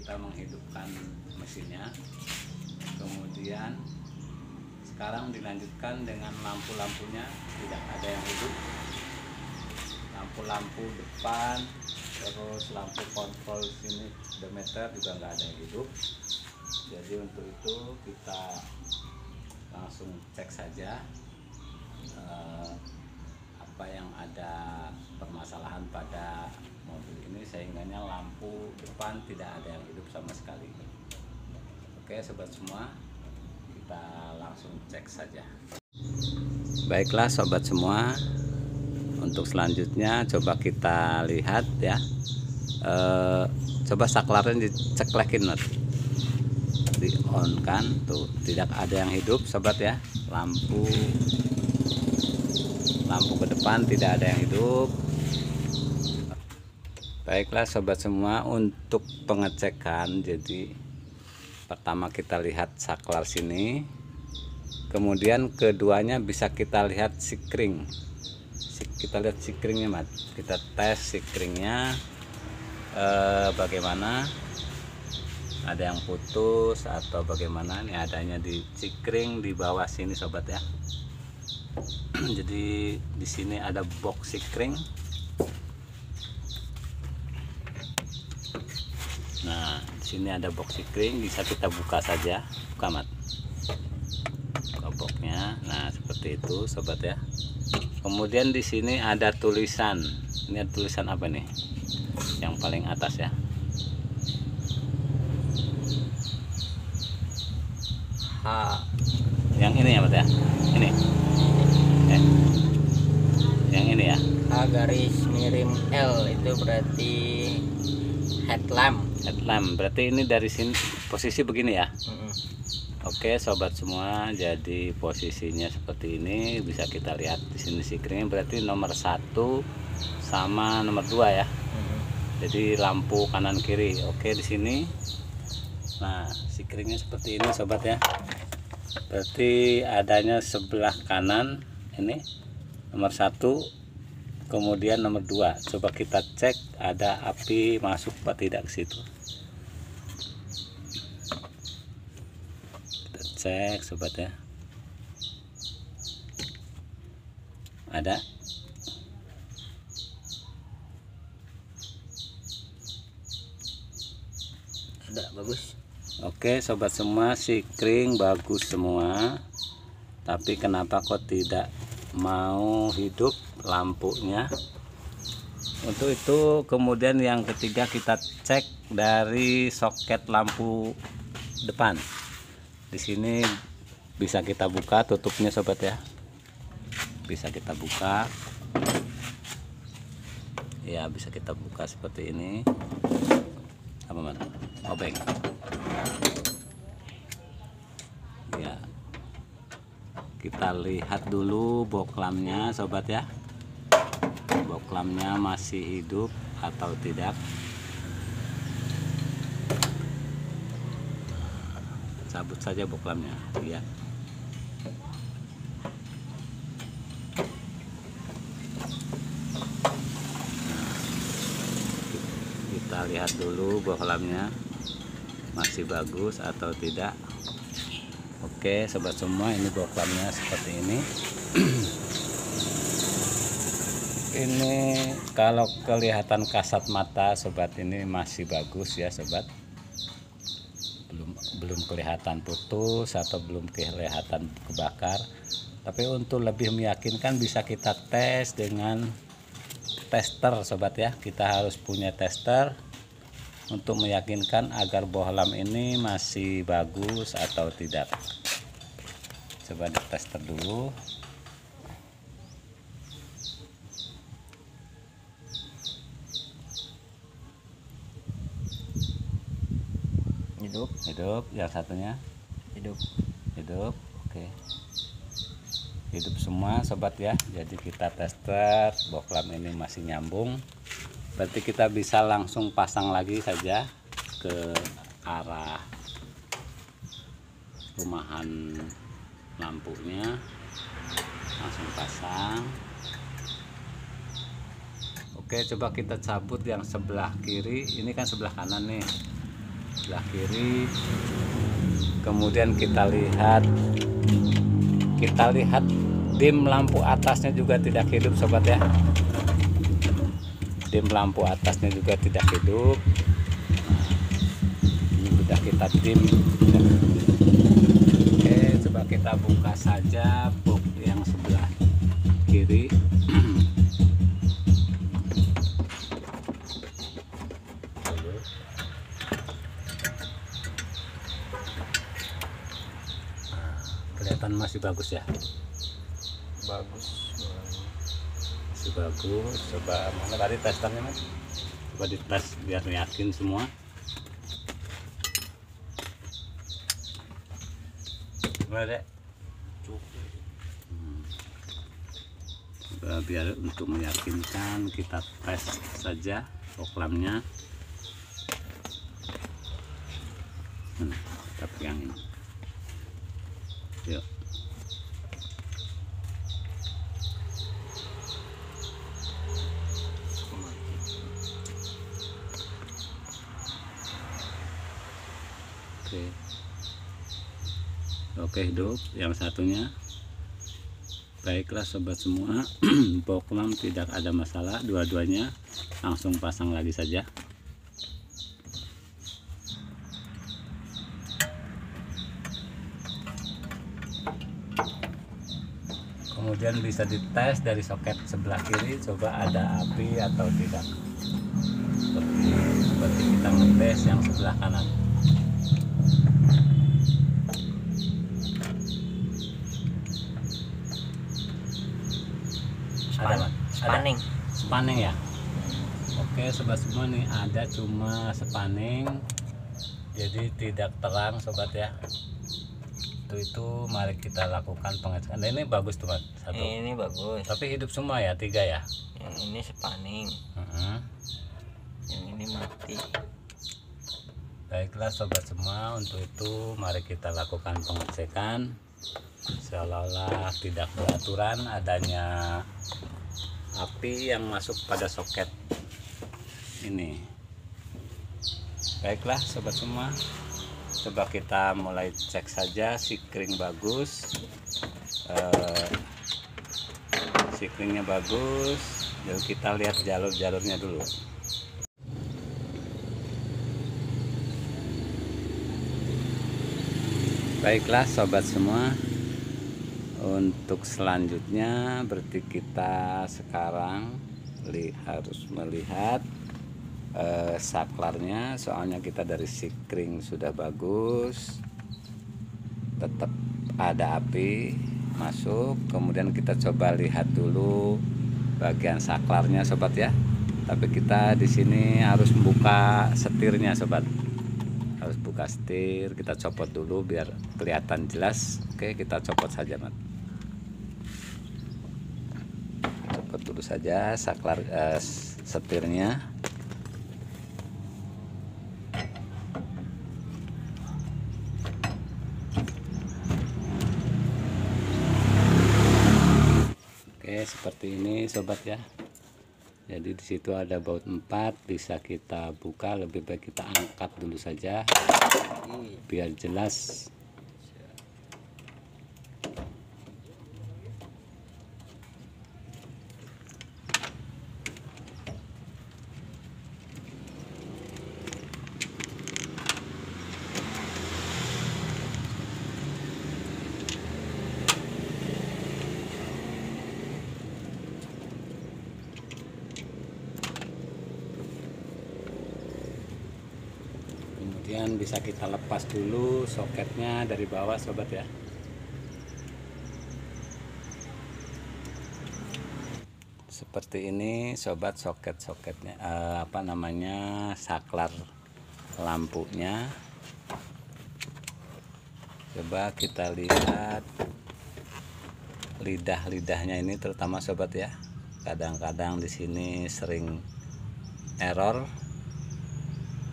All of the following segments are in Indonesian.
kita menghidupkan mesinnya. Kemudian sekarang dilanjutkan dengan lampu-lampunya. Tidak ada yang hidup. Lampu-lampu depan terus lampu kontrol sini speedometer juga nggak ada yang hidup. Jadi untuk itu kita langsung cek saja eh, apa yang ada permasalahan pada sehingganya lampu depan tidak ada yang hidup sama sekali. Oke sobat semua kita langsung cek saja. Baiklah sobat semua untuk selanjutnya coba kita lihat ya. E, coba saklarnya diceklekin not di on kan tuh tidak ada yang hidup sobat ya. Lampu lampu ke depan tidak ada yang hidup baiklah sobat semua untuk pengecekan jadi pertama kita lihat saklar sini. Kemudian keduanya bisa kita lihat sikring kita lihat sikringnya mat. Kita tes sikringnya eh, bagaimana? Ada yang putus atau bagaimana? Ini adanya di sikring di bawah sini sobat ya. Jadi di sini ada box sikring nah di sini ada box sikring bisa kita buka saja. Buka mat. Buka boxnya. Nah seperti itu sobat ya. Kemudian di sini ada tulisan. Ini ada tulisan apa nih? Yang paling atas ya. H. Yang ini ya Pak ya. Ini. Eh. yang ini ya. H garis miring L itu berarti headlamp headlamp berarti ini dari sini posisi begini ya mm. Oke sobat semua, jadi posisinya seperti ini bisa kita lihat di sini sikringnya berarti nomor satu sama nomor dua ya. Jadi lampu kanan kiri. Oke di sini. Nah sikringnya seperti ini sobat ya. Berarti adanya sebelah kanan ini nomor satu, kemudian nomor dua. Coba kita cek ada api masuk apa tidak ke situ. cek sobat ya ada ada bagus oke sobat semua si kering bagus semua tapi kenapa kok tidak mau hidup lampunya untuk itu kemudian yang ketiga kita cek dari soket lampu depan. Di sini bisa kita buka tutupnya sobat ya. Bisa kita buka. Ya bisa kita buka seperti ini. Apa mana obeng. Ya. Kita lihat dulu boklamnya sobat ya boklamnya masih hidup atau tidak? Cabut saja boklamnya ya kita lihat dulu boklamnya. Masih bagus atau tidak? Oke sobat semua ini boklamnya seperti ini ini kalau kelihatan kasat mata sobat ini masih bagus ya sobat. Belum belum kelihatan putus atau belum kelihatan kebakar. Tapi untuk lebih meyakinkan bisa kita tes dengan tester sobat ya. Kita harus punya tester untuk meyakinkan agar bohlam ini masih bagus atau tidak. Coba di tester dulu hidup. Hidup yang satunya? Hidup. Hidup oke. Hidup semua sobat ya. Jadi kita tester boklam ini masih nyambung. Berarti kita bisa langsung pasang lagi saja ke arah rumahan lampunya. Langsung pasang. Oke coba kita cabut yang sebelah kiri. Ini kan sebelah kanan nih sebelah kiri. Kemudian kita lihat kita lihat dim lampu atasnya juga tidak hidup sobat ya. Dim lampu atasnya juga tidak hidup. Ini sudah kita dim. Oke coba kita buka saja box yang sebelah kiri Dulu. Nah, kelihatan masih bagus ya? Bagus masih bagus. Coba mana tadi testernya mas? Coba dites biar yakin semua. Gimana dek? Hmm. coba biar untuk meyakinkan kita tes saja proklamnya hmm, kita pegangin yuk Oke. Oke hidup yang satunya. Baiklah sobat semua, Poklam tidak ada masalah dua-duanya. Langsung pasang lagi saja. Kemudian bisa dites dari soket sebelah kiri, coba ada api atau tidak. Seperti, seperti kita ngetes yang sebelah kanan. Ada, Spanning Sepaning ya? Oke sobat semua nih ada cuma sepaning Jadi tidak terang sobat ya. Itu itu mari kita lakukan pengecekan. Nah, Ini bagus tuh Mat Satu. Ini bagus. Tapi hidup semua ya tiga ya? Yang ini spanning Heeh. yang ini mati. Baiklah sobat semua untuk itu mari kita lakukan pengecekan. Seolah-olah tidak beraturan adanya api yang masuk pada soket. Ini. Baiklah sobat semua. Coba kita mulai cek saja si kring bagus. Eh, si bagus. Jadi kita lihat jalur-jalurnya dulu. Baiklah sobat semua Untuk selanjutnya berarti kita sekarang li- harus melihat eh, saklarnya. Soalnya kita dari sikring sudah bagus Tetap ada api masuk. Kemudian kita coba lihat dulu bagian saklarnya sobat ya. Tapi kita di sini harus membuka setirnya sobat setir kita copot dulu biar kelihatan jelas. Oke kita copot saja mat. Copot dulu saja saklar eh, setirnya. Oke seperti ini sobat ya jadi di situ ada baut 4 bisa kita buka lebih baik kita angkat dulu saja. Biar jelas kemudian bisa kita lepas dulu soketnya dari bawah sobat ya. Seperti ini sobat soket-soketnya eh, apa namanya saklar lampunya. Coba kita lihat lidah-lidahnya ini terutama sobat ya. Kadang-kadang di sini sering error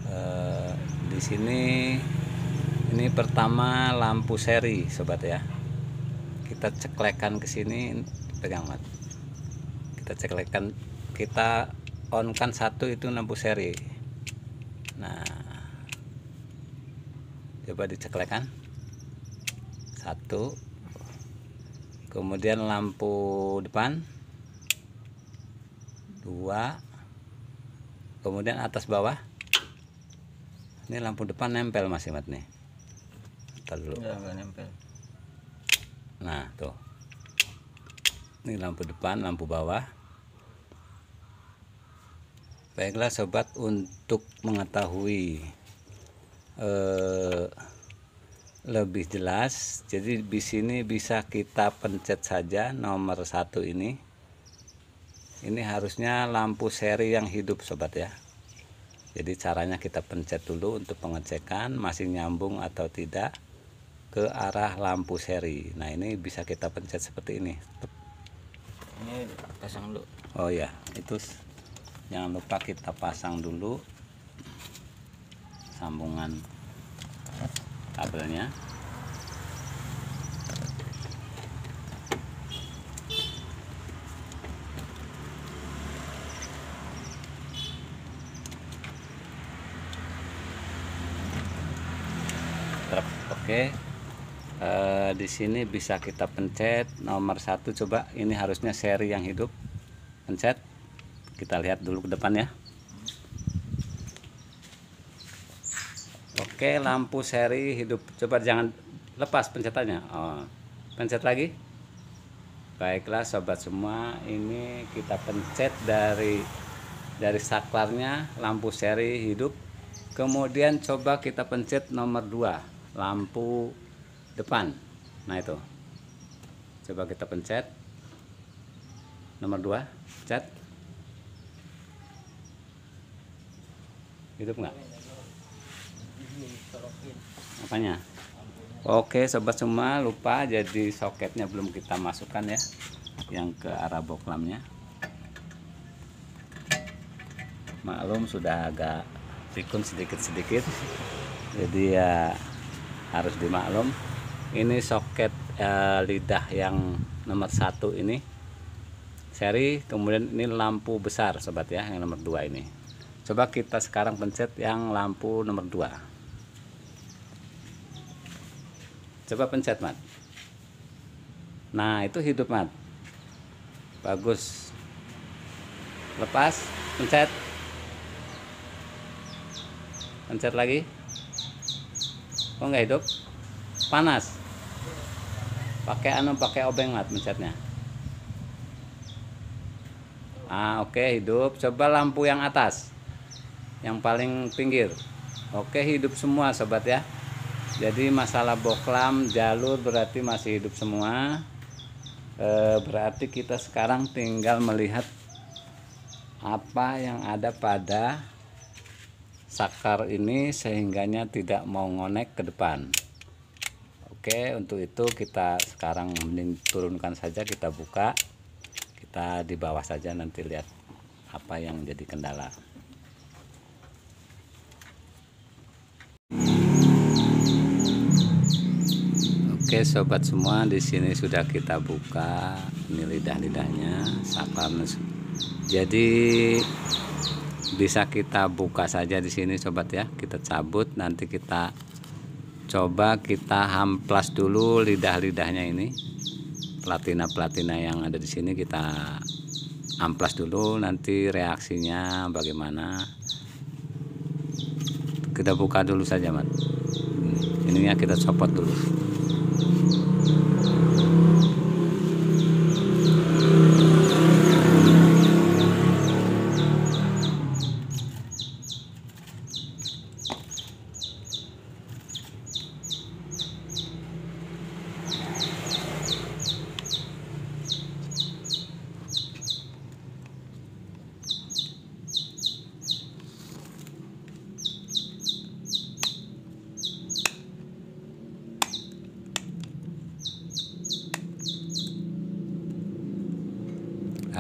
Eh, di sini ini pertama lampu seri sobat ya. Kita ceklekan ke sini pegang mat. Kita ceklekan kita on kan satu itu lampu seri. Nah coba diceklekan. Satu. Kemudian lampu depan. Dua. Kemudian atas bawah ini lampu depan nempel masih mat nih Ntar dulu Enggak, enggak nempel. Nah, tuh. Ini lampu depan, lampu bawah. Baiklah sobat, untuk mengetahui eh, lebih jelas, jadi di sini bisa kita pencet saja nomor satu ini. Ini harusnya lampu seri yang hidup sobat ya. Jadi caranya kita pencet dulu untuk pengecekan masih nyambung atau tidak ke arah lampu seri. Nah, ini bisa kita pencet seperti ini. Ini pasang dulu. Oh ya, itu jangan lupa kita pasang dulu sambungan kabelnya. Truk, Oke. Eh, di sini bisa kita pencet. Nomor satu coba ini harusnya seri yang hidup. Pencet. Kita lihat dulu ke depan ya. Oke lampu seri hidup. Coba jangan lepas pencetannya. Oh, pencet lagi. Baiklah sobat semua. Ini kita pencet dari dari saklarnya lampu seri hidup. Kemudian coba kita pencet nomor 2 lampu depan nah itu. Coba kita pencet. Nomor 2 pencet. Hidup nggak? Apanya? Oke sobat semua lupa jadi soketnya belum kita masukkan ya. Yang ke arah boklamnya. Maklum sudah agak pikun sedikit-sedikit. Jadi ya harus dimaklum ini soket eh, lidah yang nomor satu ini. Seri kemudian ini lampu besar sobat ya yang nomor dua ini. Coba kita sekarang pencet yang lampu nomor dua. Coba pencet mat. Nah itu hidup mat. Bagus. Lepas pencet. Pencet lagi. Kok nggak hidup? Panas pakai anu pakai obeng mat pencetnya ah oke hidup. Coba lampu yang atas. Yang paling pinggir. Oke hidup semua sobat ya. Jadi masalah boklam jalur berarti masih hidup semua. Eh, berarti kita sekarang tinggal melihat apa yang ada pada sakar ini sehingganya tidak mau ngonek ke depan Oke untuk itu kita sekarang mending turunkan saja kita buka kita di bawah saja nanti lihat apa yang jadi kendala. Oke sobat semua di sini sudah kita buka ini lidah-lidahnya su- jadi bisa kita buka saja di sini sobat ya. Kita cabut nanti kita coba kita hamplas dulu lidah-lidahnya ini. Platina-platina yang ada di sini kita amplas dulu nanti reaksinya bagaimana. Kita buka dulu saja mat. Hmm, ininya kita copot dulu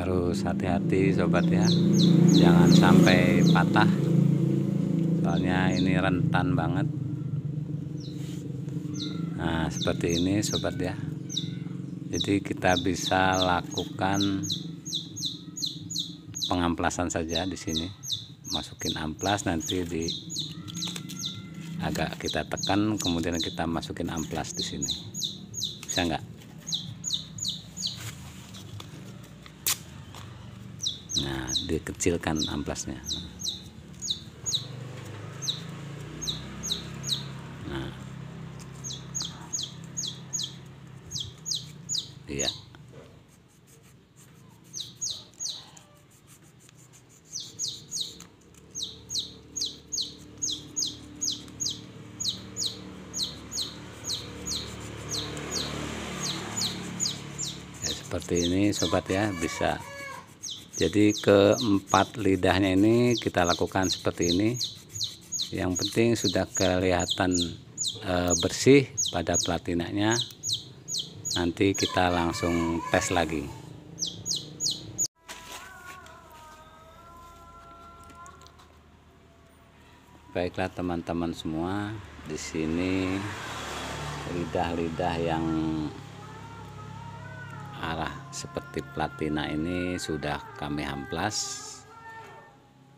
harus hati-hati sobat ya. Jangan sampai patah. Soalnya ini rentan banget. Nah seperti ini sobat ya. Jadi kita bisa lakukan pengamplasan saja di sini. Masukin amplas nanti di agak kita tekan kemudian kita masukin amplas di sini. Bisa enggak nah dikecilkan amplasnya. Nah. Iya. Ya, seperti ini sobat ya bisa jadi keempat lidahnya ini kita lakukan seperti ini. Yang penting sudah kelihatan e, bersih pada platinanya. Nanti kita langsung tes lagi. Baiklah teman-teman semua di sini lidah-lidah yang seperti platina ini sudah kami amplas.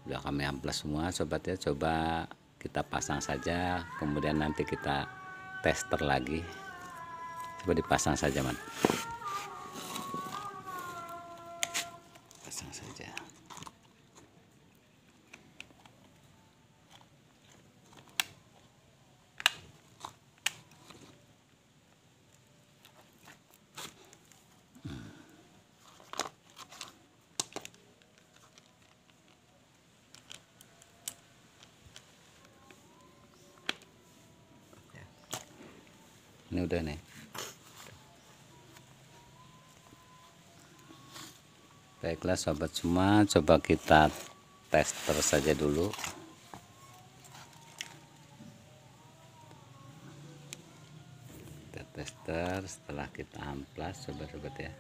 Sudah kami amplas semua sobat ya. Coba kita pasang saja kemudian nanti kita tester lagi. Coba dipasang saja man. Pasang saja udah nih. Baiklah sobat semua coba kita tester saja dulu. Kita tester setelah kita amplas sobat-sobat ya.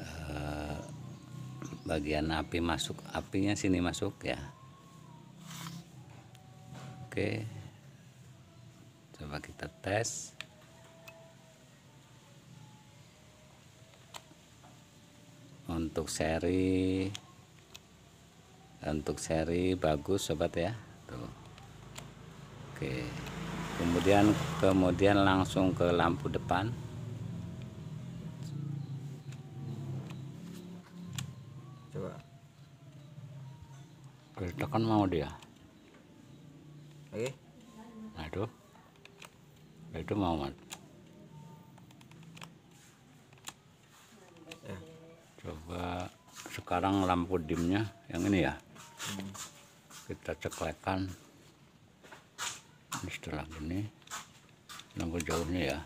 Eh, bagian api masuk apinya sini masuk ya oke. Coba kita tes. Untuk seri. Untuk seri bagus sobat ya. Tuh. Oke. Kemudian kemudian langsung ke lampu depan. Coba. kita kan mau dia Oke. nah itu nah, itu mau Mat. Ya. coba sekarang lampu dimnya yang ini ya. Kita ceklekan ini setelah ini. Lampu jauhnya ya.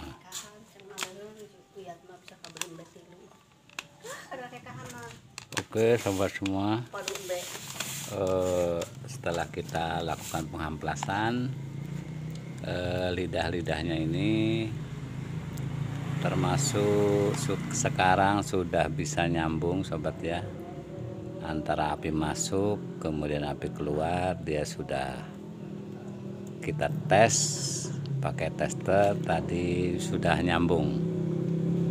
Mah oke sobat semua. Eh, setelah kita lakukan pengamplasan eh, lidah-lidahnya ini termasuk su- sekarang sudah bisa nyambung sobat ya. Antara api masuk kemudian api keluar dia sudah kita tes pakai tester tadi sudah nyambung.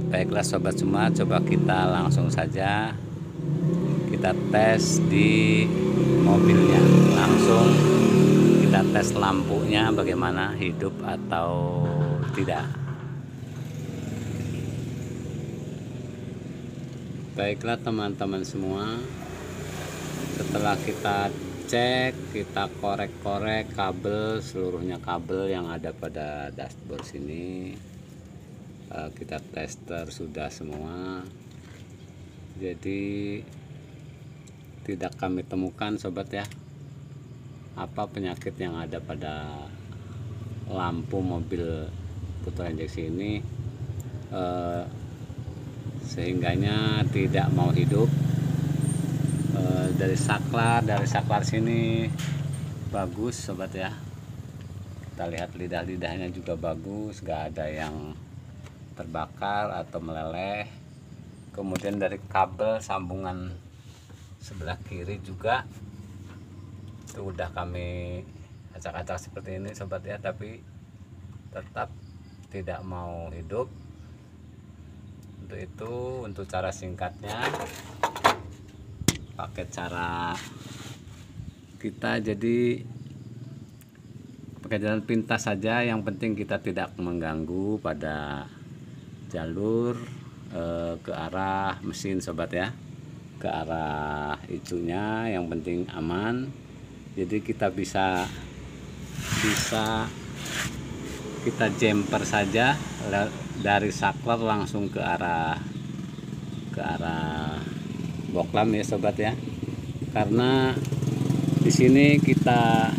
Baiklah sobat semua coba kita langsung saja kita tes di mobilnya langsung kita tes lampunya bagaimana hidup atau tidak. Baiklah teman-teman semua. Setelah kita cek kita korek-korek kabel seluruhnya kabel yang ada pada dashboard sini Eh, kita tester sudah semua. Jadi tidak kami temukan sobat ya. Apa penyakit yang ada pada lampu mobil putar injeksi ini? Eh, sehingganya tidak mau hidup. Eh, dari saklar dari saklar sini bagus sobat ya. Kita lihat lidah-lidahnya juga bagus gak ada yang terbakar atau meleleh. Kemudian dari kabel sambungan sebelah kiri juga. Itu udah kami acak-acak seperti ini sobat ya. Tapi tetap tidak mau hidup. Untuk itu untuk cara singkatnya pakai cara kita jadi pakai jalan pintas saja. Yang penting kita tidak mengganggu pada jalur eh, ke arah mesin sobat ya ke arah itunya yang penting aman. Jadi kita bisa bisa kita jumper saja dari saklar langsung ke arah ke arah boklam ya sobat ya. Karena di sini kita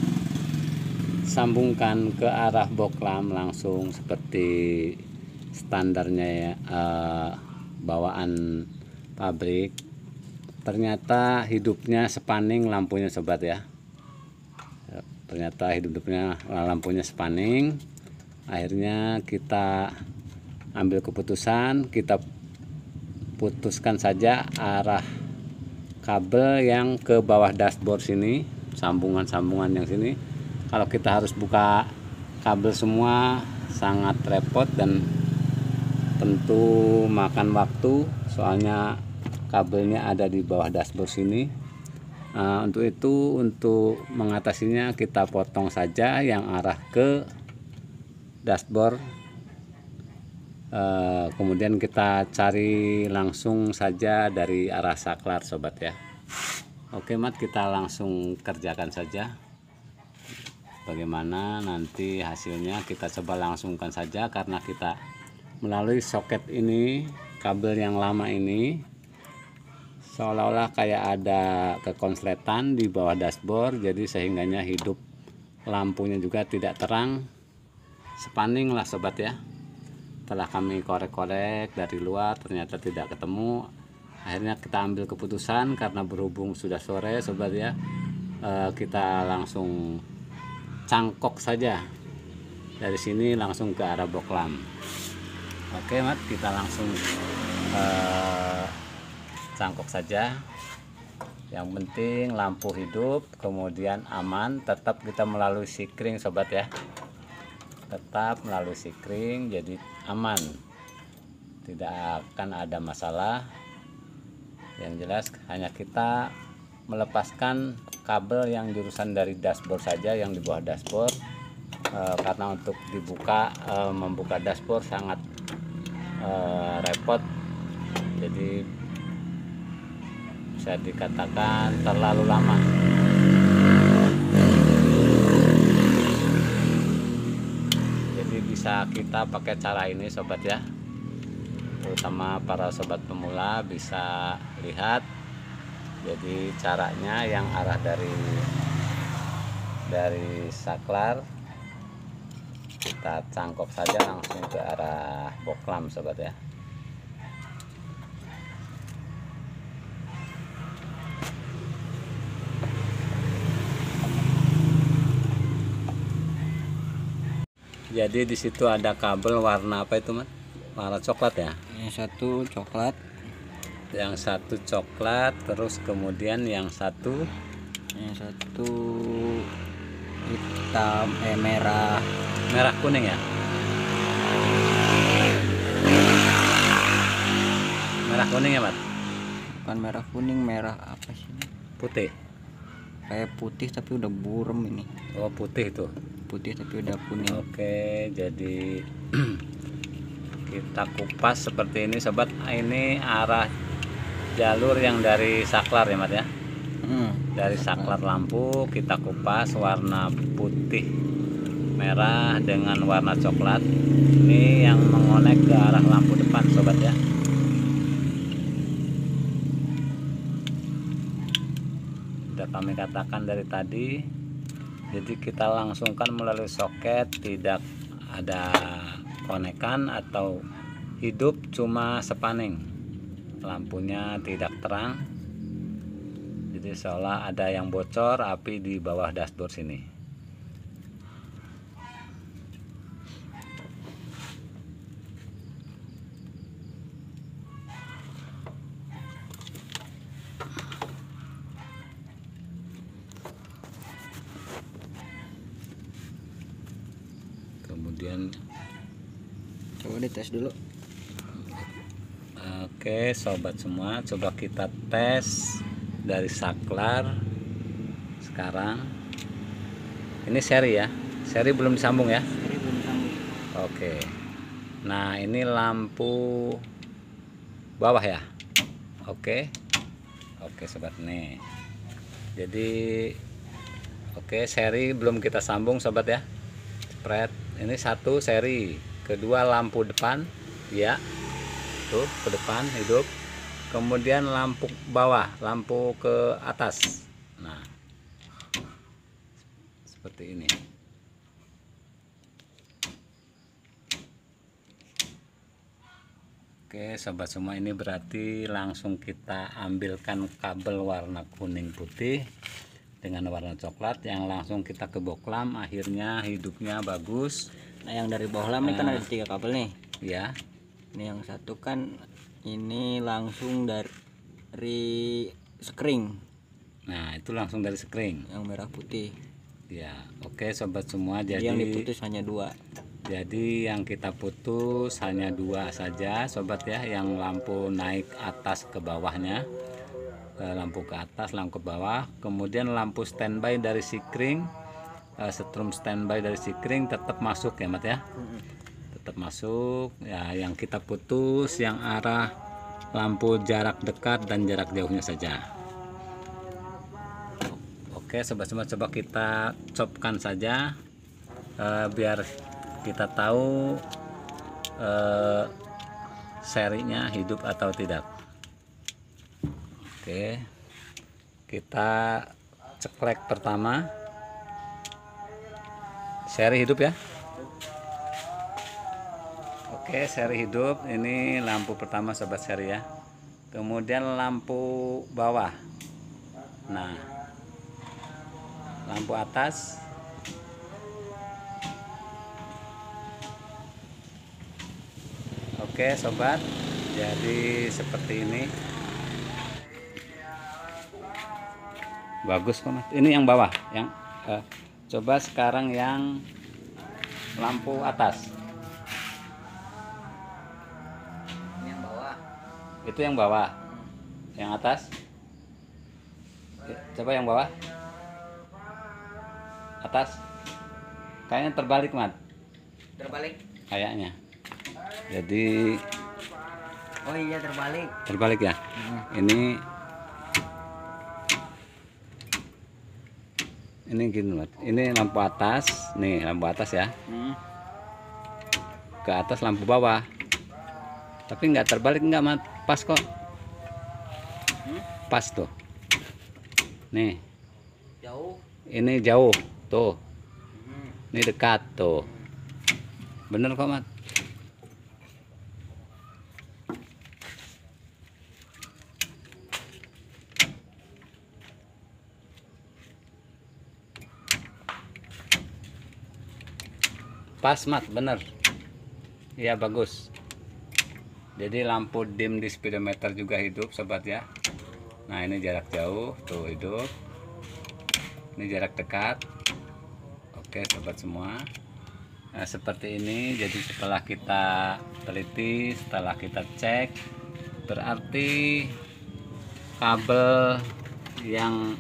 sambungkan ke arah boklam langsung seperti standarnya ya eh, bawaan pabrik ternyata hidupnya sepaning lampunya sobat ya. Ternyata hidupnya lampunya sepaning akhirnya kita ambil keputusan kita putuskan saja arah kabel yang ke bawah dashboard sini sambungan-sambungan yang sini. Kalau kita harus buka kabel semua sangat repot dan tentu makan waktu. Soalnya kabelnya ada di bawah dashboard sini. Nah, untuk itu untuk mengatasinya kita potong saja yang arah ke dashboard. Eh, kemudian kita cari langsung saja dari arah saklar sobat ya. Oke mat kita langsung kerjakan saja. Bagaimana nanti hasilnya kita coba langsungkan saja karena kita melalui soket ini kabel yang lama ini seolah-olah kayak ada kekonsletan di bawah dashboard jadi sehingganya hidup lampunya juga tidak terang. Sepaning lah sobat ya. Setelah kami korek-korek dari luar ternyata tidak ketemu. Akhirnya kita ambil keputusan karena berhubung sudah sore sobat ya eh, kita langsung cangkok saja. Dari sini langsung ke arah boklam. Oke mat kita langsung eh, cangkok saja. Yang penting lampu hidup kemudian aman. Tetap kita melalui sikring sobat ya. Tetap melalui sikring jadi aman. Tidak akan ada masalah. Yang jelas hanya kita melepaskan kabel yang jurusan dari dashboard saja yang di bawah dashboard. Eh, karena untuk dibuka eh, membuka dashboard sangat eh, repot. Jadi bisa dikatakan terlalu lama. Jadi bisa kita pakai cara ini sobat ya. Terutama para sobat pemula bisa lihat jadi caranya yang arah dari dari saklar. Kita cangkok saja langsung ke arah boklam sobat ya jadi di situ ada kabel warna apa itu mas? Warna coklat ya? Yang satu coklat. Yang satu coklat terus kemudian yang satu? Yang satu hitam eh merah. Merah kuning ya? Merah kuning ya mas? Bukan merah kuning merah apa sih putih. Kayak putih tapi udah burem ini. Oh putih itu putih tapi udah kuning Oke, jadi kita kupas seperti ini sobat. Ini arah jalur yang dari saklar ya, Mat ya. Hmm, Dari saklar lampu kita kupas warna putih merah dengan warna coklat. Ini yang mengonek ke arah lampu depan sobat ya. Sudah kami katakan dari tadi jadi kita langsungkan melalui soket tidak ada konekan atau hidup cuma sepaning. Lampunya tidak terang. Jadi seolah ada yang bocor api di bawah dashboard sini dan coba dites dulu. Oke sobat semua coba kita tes dari saklar sekarang. Ini seri ya? Seri belum disambung ya? Ini belum sambung Oke. Nah ini lampu bawah ya? Oke. Oke sobat nih. Jadi Oke seri belum kita sambung sobat ya? Spread ini satu seri kedua lampu depan. Ya. Tuh ke depan hidup. Kemudian lampu bawah lampu ke atas. Nah. Seperti ini. Oke sobat semua ini berarti langsung kita ambilkan kabel warna kuning putih dengan warna coklat yang langsung kita ke boklam akhirnya hidupnya bagus nah yang dari bawah lam ini kan Nah. ada tiga kabel nih. Ya ini yang satu kan ini langsung dari skring nah itu langsung dari screen yang merah putih. Ya oke sobat semua jadi jadi yang diputus hanya dua. Jadi yang kita putus hanya dua saja sobat ya. Yang lampu naik atas ke bawahnya Eh, lampu ke atas lampu ke bawah. Kemudian lampu standby dari sikring eh, setrum standby dari sikring tetap masuk ya mat ya? Tetap masuk. Ya yang kita putus yang arah lampu jarak dekat dan jarak jauhnya saja. Oke sobat semua coba kita copkan saja eh, biar kita tahu eh, serinya hidup atau tidak. Oke kita ceklek pertama seri hidup ya Oke, seri hidup. Ini lampu pertama sobat seri ya. Kemudian lampu bawah. Nah. Lampu atas. Oke, sobat. Jadi seperti ini. Bagus kok. Ini yang bawah, yang eh, coba sekarang yang lampu atas. ini yang bawah Itu yang bawah. Yang atas? Coba yang bawah. Atas. Kayaknya terbalik, Mat. terbalik Kayaknya. Jadi oh iya terbalik terbalik ya. Ini Ini gini, Mat. Ini lampu atas, nih lampu atas ya. Hmm. Ke atas lampu bawah. Tapi nggak terbalik nggak, Mat. Pas kok. Pas tuh. Nih, jauh ini jauh tuh. Hmm. Ini dekat tuh. Bener kok, Mat. Pas, Mat, bener. Iya, bagus. Jadi lampu dim di speedometer juga hidup, sobat ya. Nah, ini jarak jauh, tuh hidup. Ini jarak dekat. Oke sobat semua Nah seperti ini jadi setelah kita teliti setelah kita cek berarti kabel yang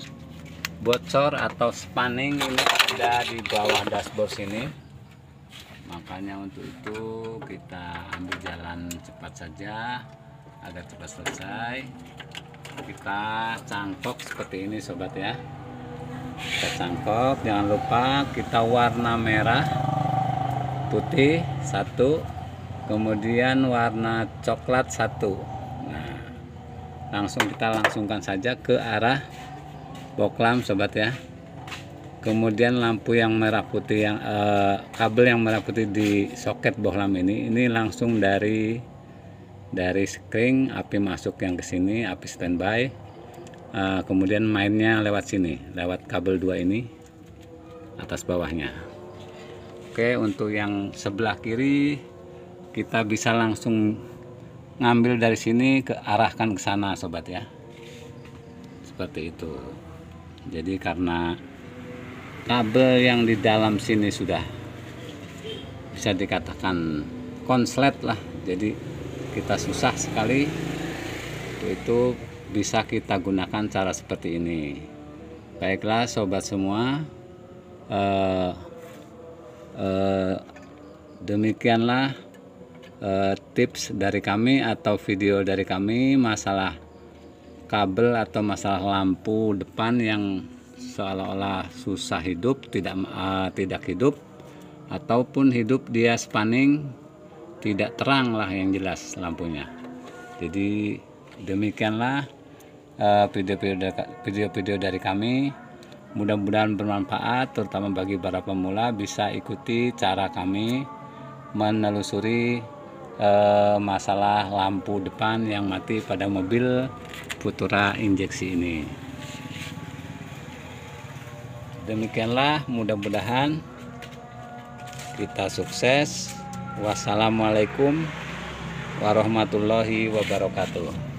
bocor atau spanning ini ada di bawah dashboard sini makanya untuk itu kita ambil jalan cepat saja agar cepat selesai. Kita cangkok seperti ini sobat ya. Kita cangkok. Jangan lupa kita warna merah putih satu kemudian warna coklat satu. Nah langsung kita langsungkan saja ke arah boklam sobat ya kemudian lampu yang merah putih yang eh, kabel yang merah putih di soket boklam ini ini langsung dari dari screen api masuk yang ke sini api standby. Uh, kemudian mainnya lewat sini lewat kabel dua ini atas bawahnya. Oke untuk yang sebelah kiri kita bisa langsung ngambil dari sini ke arahkan ke sana sobat ya. Seperti itu. Jadi karena kabel yang di dalam sini sudah bisa dikatakan konslet lah. Jadi kita susah sekali itu bisa kita gunakan cara seperti ini. Baiklah sobat semua. Eh, eh, demikianlah eh, tips dari kami atau video dari kami masalah kabel atau masalah lampu depan yang seolah-olah susah hidup tidak eh, tidak hidup ataupun hidup dia spanning tidak terang lah yang jelas lampunya. Jadi demikianlah eh, video-video video-video dari kami. Mudah-mudahan bermanfaat terutama bagi para pemula bisa ikuti cara kami menelusuri eh, masalah lampu depan yang mati pada mobil Futura injeksi ini demikianlah mudah-mudahan kita sukses. Wassalamualaikum warahmatullahi wabarakatuh